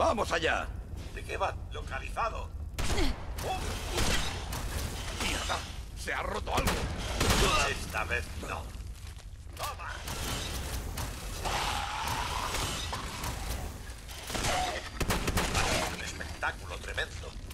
¡Vamos allá! ¿De qué va? Localizado. ¡Oh! ¡Mierda! ¡Se ha roto algo! Esta vez no. ¡Toma! Un espectáculo tremendo.